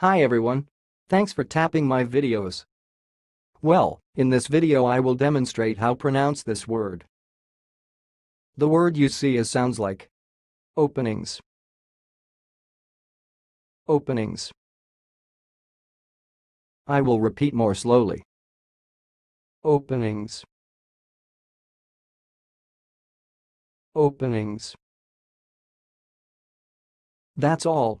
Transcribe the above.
Hi everyone. Thanks for tapping my videos. Well, in this video I will demonstrate how pronounce this word. The word you see is sounds like openings. Openings. I will repeat more slowly. Openings. Openings. That's all,